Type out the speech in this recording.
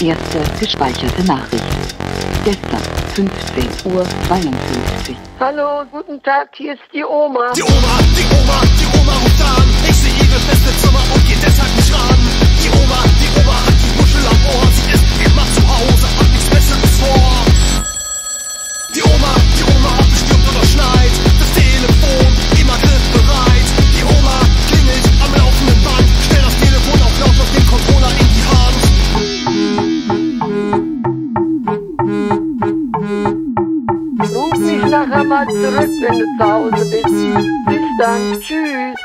Erste gespeicherte Nachricht. Gestern, 15 Uhr 52. Hallo, guten Tag, hier ist die Oma. Die Oma, die Oma, die Oma ruft an. Ruf mich nachher mal zurück, wenn du zu Hause bist. Bis dann, tschüss.